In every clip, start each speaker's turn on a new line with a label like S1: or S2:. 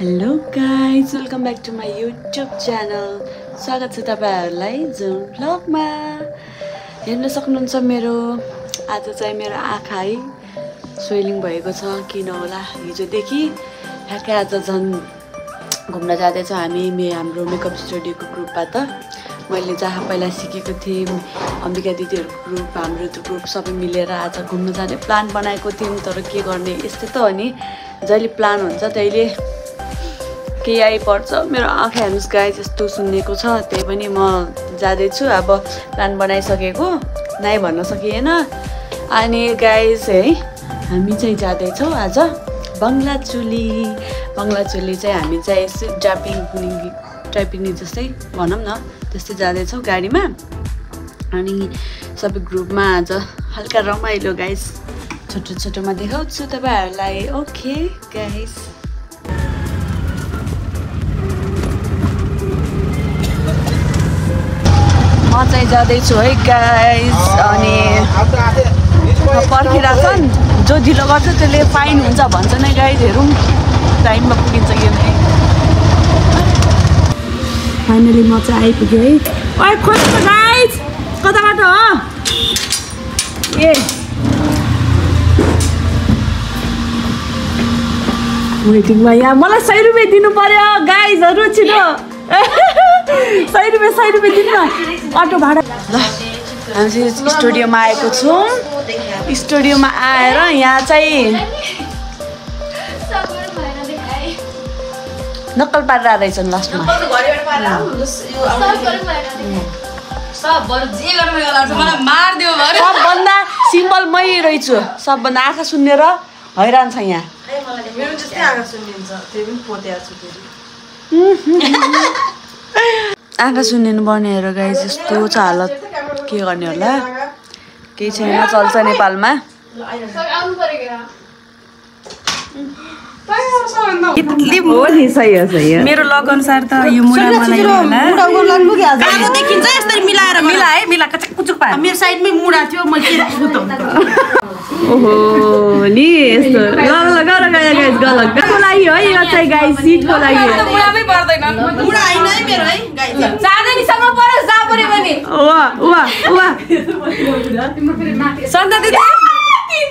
S1: Hello guys welcome back to my YouTube channel स्वागत छ तपाईँहरूलाई जुन भ्लगमा हेर्न सक्नुहुन्छ मेरो आज चाहिँ मेरो आँखा है स्वेलिङ भएको छ किन होला हिजोदेखि ठ्याक्कै आज झन् घुम्न जाँदैछौँ हामी मे हाम्रो मेकअप स्टुडियोको ग्रुपबाट मैले जहाँ पहिला सिकेको थिएँ अम्बिका दिदीहरूको ग्रुप हाम्रो त्यो ग्रुप सबै मिलेर आज घुम्न जाने प्लान बनाएको थियौँ तर के गर्ने यस्तै त हो नि जहिले प्लान हुन्छ तहिले केही आइपर्छ मेरो आँखा हेर्नुहोस् गाई जस्तो सुन्नेको छ त्यही पनि म जाँदैछु अब प्लान बनाइसकेको नाइ भन्न सकिएन। अनि गाइस है हामी चाहिँ जाँदैछौँ आज बङ्गला चुली बङ्गला चुली चाहिँ हामी चाहिँ यसो ड्राइपिङ ड्राइपिङ जस्तै भनौँ न त्यस्तै जाँदैछौँ गाडीमा। अनि सबै ग्रुपमा आज हल्का रमाइलो गाइस छोटो छोटोमा देखाउँछु तपाईँहरूलाई। ओके गाइस चाहिँ जाँदैछु है गाइस अनि पर्खिरहेछन् जो ढिलो गर्छ त्यसले फाइन हुन्छ भन्छ नै गाइस हेरौँ। टाइममा पुगिन्छ कि नै। फाइनली म चाहिँ आइपुगेँ है। ओए खोज्नु गाइस कताबाट हो? ए। वेटिङमा यहाँ। मलाई सय रुपियाँ दिनु पर्यो गाइजहरू छिटो सय रुपियाँ सय रुपियाँ दिनु अटो भाडा ल हामी चाहिँ स्टुडियोमा आएको छौँ। स्टुडियोमा आएर यहाँ चाहिँ नक्कल पारेर रहेछन् लास्टमा। सबभन्दा सिम्पल मै रहेछु। सबभन्दा आँखा सुन्नेर हैरान छ यहाँ।
S2: मेरो जस्तै आँखा
S1: सुनिनु पर्ने हेर गाई जस्तो छ हालत के गर्ने होला? केही छैन चल्छ नेपालमा।
S3: मेरो लग अनुसार त यो मुला मलाई
S2: यसरी मिलाएर
S3: मिला है मिला कचक कुचुक पार
S2: मेरो साइडमै मुडा थियो म के
S1: ओहो नि यस्तो गर गाइस लागि है यो चाहिँ गाई सिटको लागि
S3: मुलामै पर्दैन।
S2: मुडा होइन है मेरो है गाई चाहिँ
S3: चाँदनीसँग पऱ्यो जा पऱ्यो भने।
S1: वा वा वा
S3: सन्ता दिदी।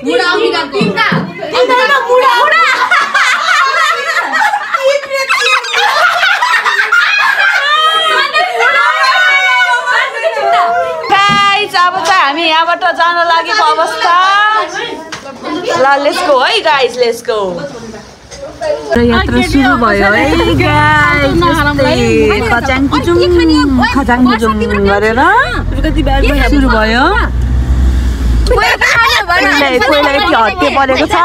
S2: मुडा अम्बिकाको
S3: मुडा मुडा
S1: अब चाहिँ हामी यहाँबाट जान लागेको अवस्था। ल लेट्स गो है गाइस लेट्स गो यात्रा सुरु भयो है गाइस खचाङ कुचुङ खचाङ कुचुङ गरेर सुरु भयो। परेको छ?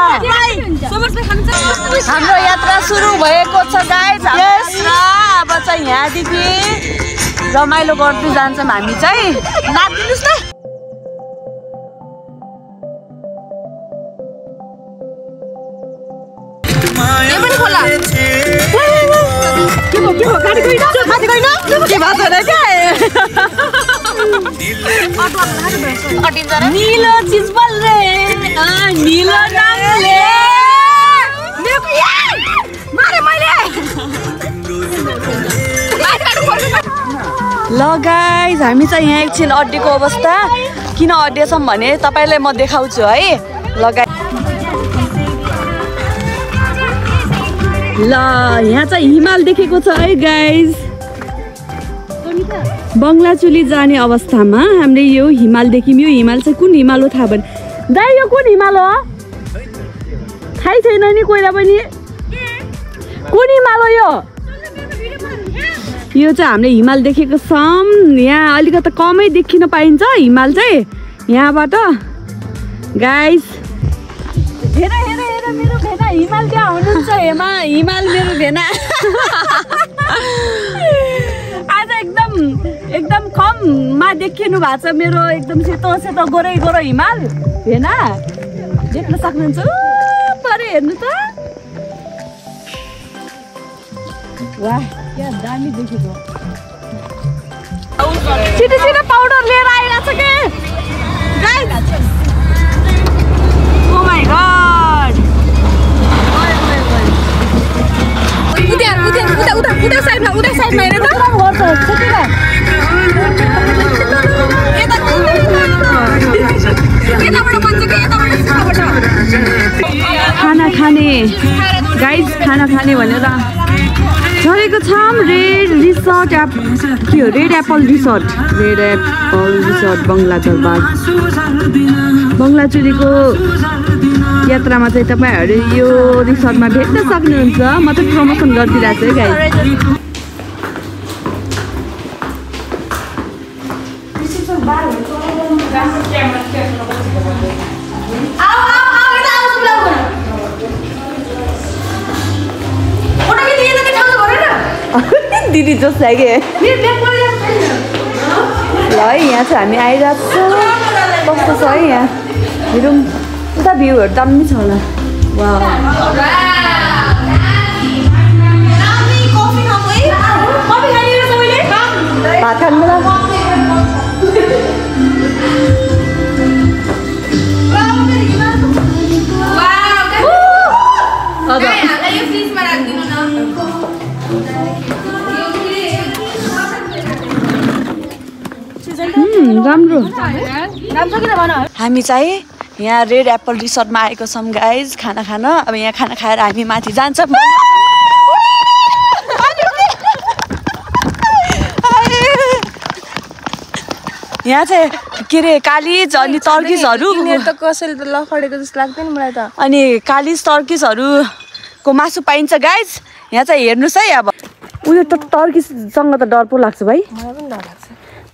S1: हाम्रो यात्रा सुरु भएको छ गाइस अब चाहिँ यहाँदेखि रमाइलो गर्दै जान्छौँ हामी चाहिँ। नाचिदिनुहोस् न। निलो चिज बल निलो ल गाइज हामी चाहिँ यहाँ एकछिन अड्डीको अवस्था। किन अड्डिएछौँ भने तपाईँलाई म देखाउँछु है। ल ल यहाँ चाहिँ हिमाल देखेको छ है गाइज बङ्गलाचुली जाने अवस्थामा हामीले यो हिमाल देख्यौँ। यो हिमाल चाहिँ कुन हिमाल हो थाहा भएन। दाइ यो कुन हिमाल हो? थाहै छैन नि कोहीलाई पनि। कुन हिमाल हो यो? यो चाहिँ हामीले हिमाल देखेको छौँ। यहाँ अलिकति कमै देखिन पाइन्छ हिमाल चाहिँ। यहाँबाट गाइस हेर हेर हिमाल त्यहाँ हुनुहुन्छ हेमा हिमाल मेरो भेना आज एकदम एकदम कममा देखिनु भएको छ मेरो एकदम सेतो सेतो गोरै गोरो हिमाल भेना देख्न सक्नुहुन्छ परे हेर्नु त वाह क्या दामी देखेको छिटो छिटो पाउडर लिएर आइरहेको छ के उता उता साइडमा उता साइडमा त। खाना खाने। गाइस खाना खाने भनेर चलेको छ रेड रिसोर्ट एप के हो? Red apple resort red apple resort Bangla दरबार। बङ्गलाचुरीको यात्रामा चाहिँ तपाईँहरू यो रिसोर्टमा भेट्न सक्नुहुन्छ। म चाहिँ प्रमोसन गरिदिइरहेको छु है गाइड दिदी जस लाग्यो ल है यहाँ चाहिँ हामी आइरहेको छौँ। कस्तो छ है यहाँ? हेरौँ। उता भ्यूहरू दामी छ होला वा भात खानु राम्रो। हामी चाहिँ यहाँ रेड एप्पल रिसोर्टमा आएको छौँ गाइज खाना खान। अब यहाँ खाना खाएर हामी माथि जान्छौँ। यहाँ चाहिँ के अरे कालिज अनि तर्किसहरू
S3: त कसैले त लखडेको जस्तो लाग्दैन मलाई त।
S1: अनि कालिज तर्किसहरूको मासु पाइन्छ गाइज यहाँ चाहिँ हेर्नुहोस् है अब। उयो त टर्किससँग त डर पो लाग्छ भाइ।
S3: मलाई पनि डर लाग्छ।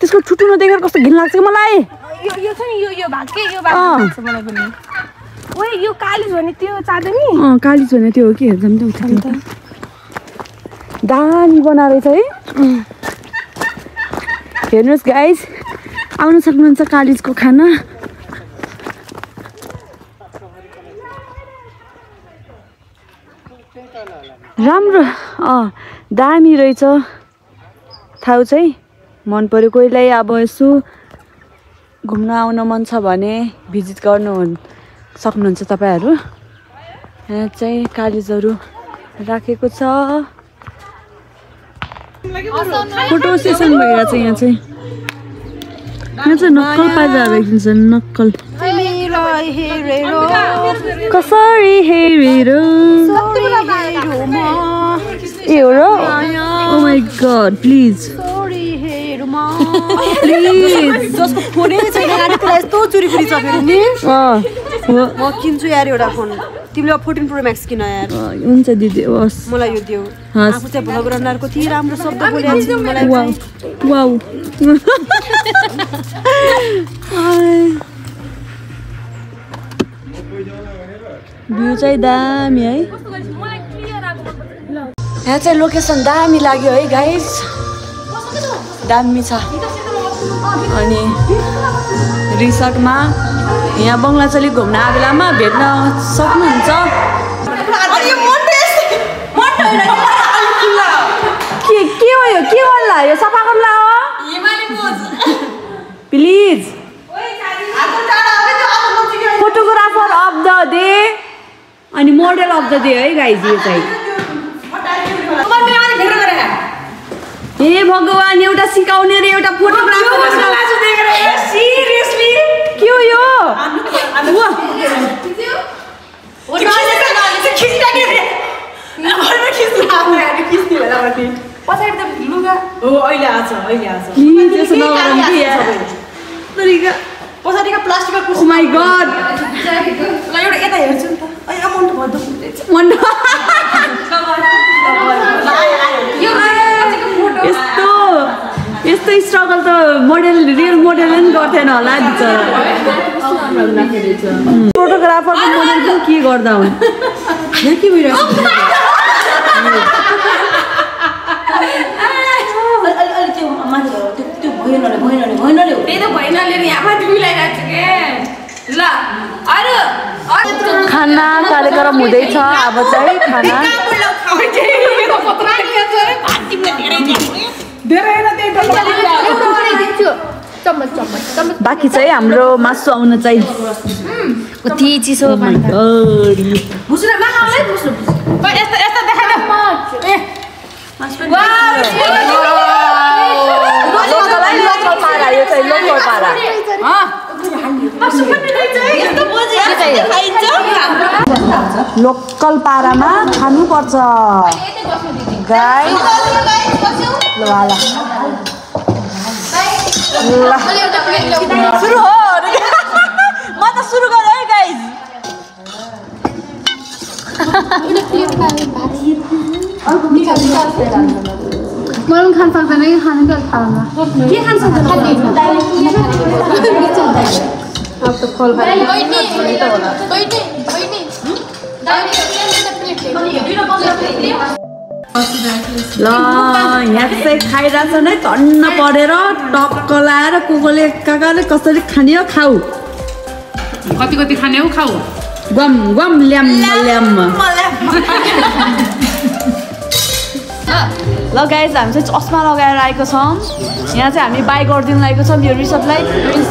S1: त्यसको ठुटो नदेखेर कस्तो घिन लाग्छ कि मलाई?
S3: यो यो छ नि यो यो भाग के यो
S1: अँ।
S3: भाग लाग्छ मलाई पनि। यो कालिज भने त्यो चाँदनी
S1: अँ कालिज भने त्यो हो कि हेर्दा पनि त दामी बनाएर है। हेर्नुहोस् गाइज आउन सक्नुहुन्छ कालिजको खाना। राम्रो अँ दामी रहेछ। थाहा चाहिँ मन पऱ्यो कोहीलाई अब यसो घुम्न आउन मन छ भने भिजिट गर्नु सक्नुहुन्छ तपाईँहरू। यहाँ चाहिँ कालिजहरू राखेको छ। फोटो सेसन भइरहेको छ यहाँ चाहिँ यहाँ चाहिँ नक्कल पाजाहरू राखिन्छ नक्कल। कसरी हेरेर ए हो र? ओ माई गड प्लिज
S2: जसको फोनै छैन त्यसलाई यस्तो चुरी छ फेरि नि
S1: हो
S2: म किन्छु यार एउटा फोन तिमीले फोर्टिन प्रो म्याक्स किन यार
S1: हुन्छ दिदी हस्
S2: मलाई यो देऊ आफू चाहिँ भ्लगर अनुहार कति राम्रो शब्द बोलेको छु मलाई
S1: वाउ वाउ भ्यू चाहिँ दामी है यहाँ चाहिँ लोकेसन दामी लाग्यो है गाइज दामी छ अनि रिसोर्टमा यहाँ बङ्गलाचली घुम्न आएको बेलामा भेट्न सक्नुहुन्छ। के के हो यो? के गर्ला यो सफा गर्ला हो? Please photographer of the day अनि मोडल अफ द डे है गाइज यो चाहिँ। हे भगवान् एउटा सिकाउने र एउटा फोटोग्राफर के हो यो? वाह,
S2: हो अहिले आछ अहिले आछ
S1: प्लिज यसो नगरौँ कि यार? तरिका
S2: पछाडिका प्लास्टिकको कुर्सी
S1: माई गड
S2: ल एउटा यता हेर्छु नि त। अहिले अमाउन्ट
S1: यस्तो यस्तो स्ट्रगल त मोडल रियल मोडलले पनि गर्थेन होला बिचरा फोटोग्राफरको मोडल पनि के गर्दा हुन्?
S2: यहाँ के भइरहेको
S3: त नि
S1: खाना कार्यक्रम हुँदैछ अब चाहिँ खाना। बाँकी चाहिँ हाम्रो मासु आउन चाहिँ
S3: कति चिसो
S1: Oh लोकल पारामा खानुपर्छ। गाई सुरु हो म त सुरु गरेँ है गाइज
S3: मलाई पनि खान सक्दैन कि खानु क्या खाना के खान सक्दैन
S1: ल यहाँ चाहिँ खाइरहेछ नै टन्न परेर टक्क लाएर को कोले काकाले कसरी खाने हो खाऊ।
S3: कति कति खाने हो खाऊ?
S1: गम गम ल्याम ल्याम ल गाइज हामी चाहिँ चस्मा लगाएर आएको छौँ। यहाँ चाहिँ हामी बाई गरिदिनु लागेको छौँ यो रिसपलाई।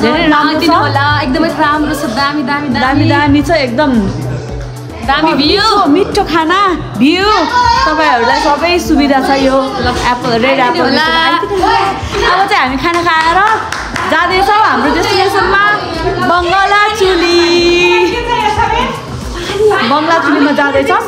S1: धेरै राम्रो छ।
S3: होला एकदमै राम्रो छ दामी दामी।
S1: दामी दामी छ एकदम।
S3: दामी भ्यू।
S1: मिठो खाना। भ्यू। तपाईँहरूलाई सबै सुविधा छ यो एप्पल रेड एप्पल अब चाहिँ हामी खाना खाएर जाँदैछौँ हाम्रो डेस्टिनेसनमा। बङ्गला चुली। बङ्गला चुलीमा जाँदैछौँ।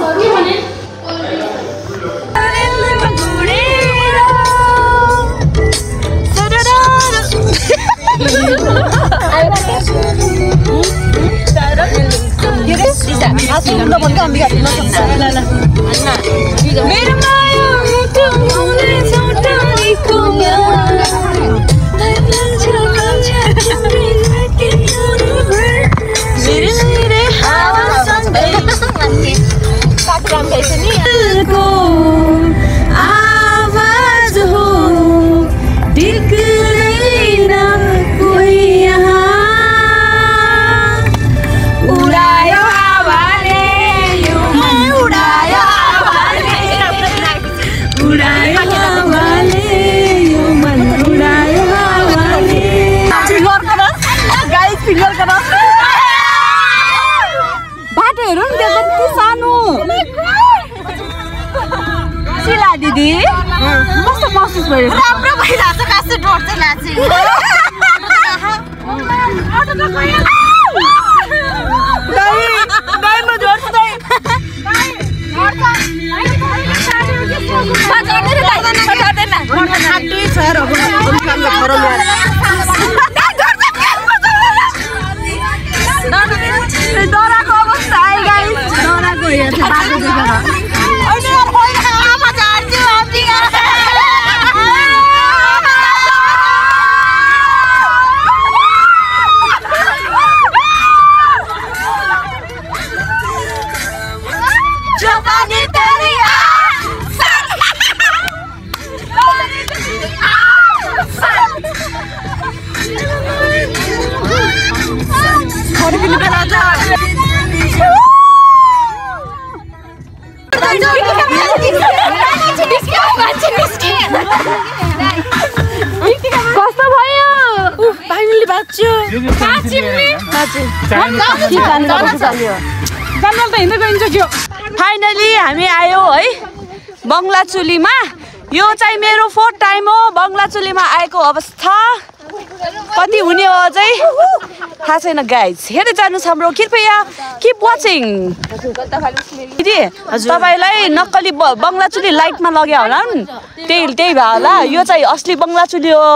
S1: मेरो माया फाइनली हामी आयो है बङ्गला चुलीमा यो चाहिँ मेरो फोर्थ टाइम हो बङ्गला चुलीमा आएको अवस्था कति हुने हो अझै थाहा छैन गाइज हेर्दै जानुहोस् हाम्रो कृपया किप वाचिङ दिदी तपाईँलाई नक्कली बङ्गला चुली लाइटमा लग्यो होला नि त्यही त्यही भयो होला यो चाहिँ असली बङ्गला चुली हो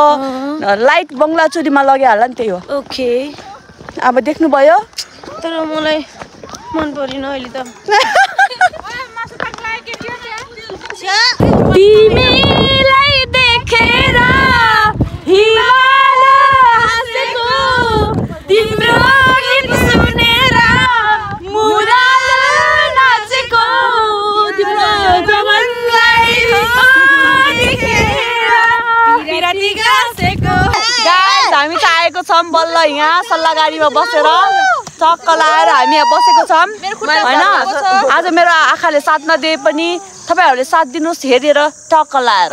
S1: लाइट बङ्गला चुलीमा लग्यो होला नि त्यही हो
S2: ओके
S1: अब देख्नुभयो
S2: तर मलाई मन परेन अहिले त
S1: तिमीलाई देखेर गीत सुनेर हामी चाहिँ आएको छौँ बल्ल यहाँ सल्लाहगाडीमा बसेर चक्क लाएर हामी यहाँ बसेको छौँ होइन आज मेरो आँखाले साथ नदिए पनि तपाईँहरूले साथ दिनुहोस् हेरेर टक्क लाएर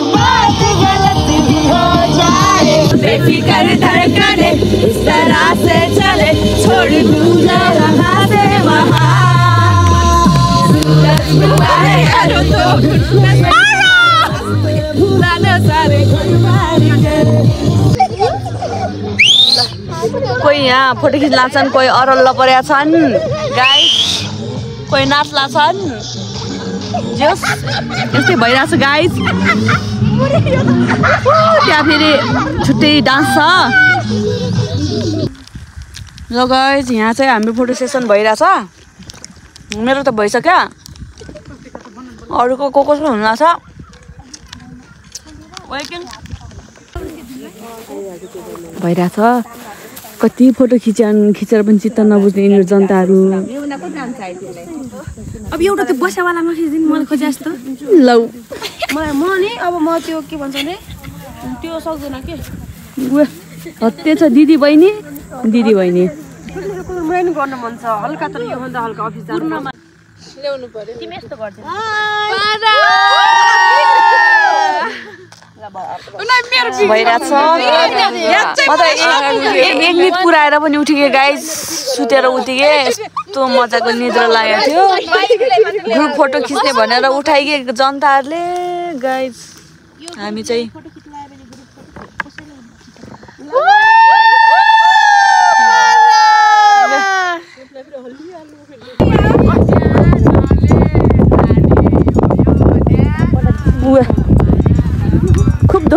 S3: बेफिकर धड़कने इस तरह से चले छोड़ दूं जरा हाथे वहाँ
S1: कोही यहाँ फोटो खिच्न छन् कोही अरल्ल परेका छन्। गाई कोही नाच्ला छन् जोस् यस्तै भइरहेछ गाई त्यहाँ फेरि छुट्टै डान्स छ ल गाइज यहाँ चाहिँ हाम्रो फोटो सेसन भइरहेछ। मेरो त भइसक्यो। अरूको को कसको हुन लाग्छ भइरहेछ। कति फोटो खिच्यान् खिचेर पनि चित्त नबुझ्ने यिनीहरू जनताहरू।
S3: अब एउटा त्यो बसावालामा खिचिदिनु मलाई खोजे जस्तो।
S1: लौ।
S3: म नि अब म त्यो के भन्छ भने त्यो सक्दैन के?
S1: उयो हत्ते छ दिदी बहिनी दिदी बहिनी।
S3: मलाई नि गर्न मन छ हल्का तर योभन्दा हल्का अफिस जानु ल्याउनु पर्यो। तिमी यस्तो गर्छौ।
S1: भइरहेछ म त एक मिनट पुऱ्याएर पनि उठिके गाई सुतेर उठिके यस्तो मजाको निद्रा लागेको थियो। ग्रुप फोटो खिच्ने भनेर उठाइके जनताहरूले गाई हामी चाहिँ उयो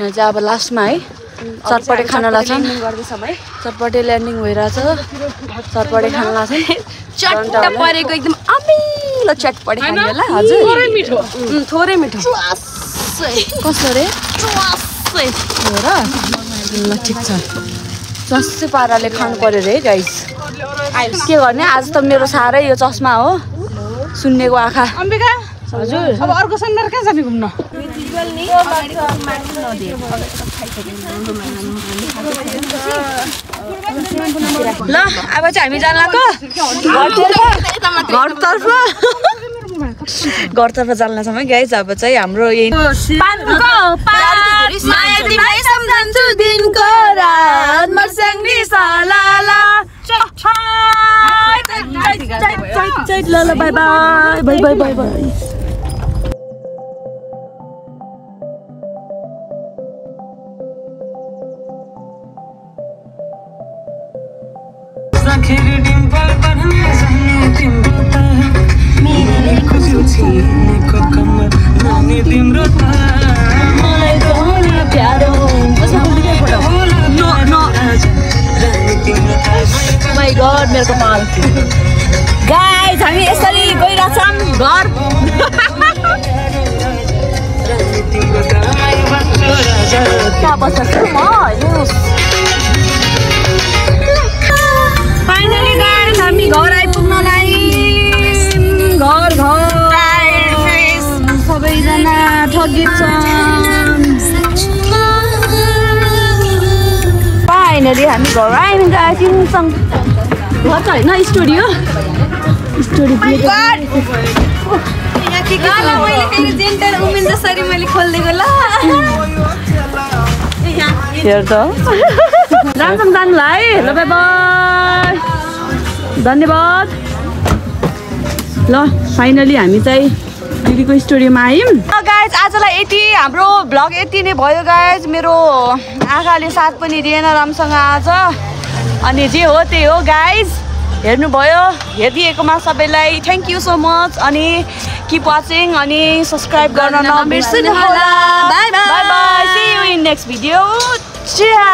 S3: यही
S1: चाहिँ अब लास्टमा है चटपटे खान लाग्छन्
S3: गर्दैछ है
S1: चटपटे ल्यान्डिङ भइरहेछ। चटपटे खान लाग्छन्
S3: चट्ट परेको एकदम अमिलो चटपटे खाने होला हजुर। थोरै मिठो।
S1: कस्तो रे? हो र। ल ठिक छ। चस्से पाराले खानु पऱ्यो रे गाइस के गर्ने? आज त मेरो साह्रै यो चस्मा हो। सुन्नेको आँखा।
S2: अम्बिका
S1: हजुर।
S2: अब अर्को शनिबार कहाँ जाने घुम्न?
S1: ल अब चाहिँ हामी जान लाग्यो घरतर्फ। घरतर्फ। जान लाग्छौँ है गाइस अब चाहिँ हाम्रो यही
S3: माया तिमीलाई सम्झन्छु दिनको रात मर्स्याङ्गी सलाला।
S1: ल ल bye bye bye bye bye bye
S4: तिम्रो
S1: माई गड मेरो कपाल गाइस हामी यसरी गइरहेछौँ घर। बस्छु म
S3: फाइनली गाइस हामी घर आइपुग्नलाई घर घर।
S1: सबैजना ठगित छन्। फाइनली हामी घर आयौँ गएछौँ सँग घर होइन स्टुडियो स्टोरी
S3: मैले फेरि जेन्टर उमेन जसरी मैले खोलिदिएको ल
S1: जानुलाई है ल बाई बाई धन्यवाद ल फाइनली हामी चाहिँ दिदीको स्टुडियोमा आयौँ गाइज आजलाई यति हाम्रो भ्लग यति नै भयो गाइज मेरो आँखाले साथ पनि दिएन राम्रोसँग आज अनि जे हो त्यही हो गाइज हेर्नुभयो हेरिदिएकोमा सबैलाई थ्याङ्क यू सो मच अनि किप वाचिङ अनि सब्सक्राइब गर्न नबिर्सिनु होला. Bye bye see you in next video चिया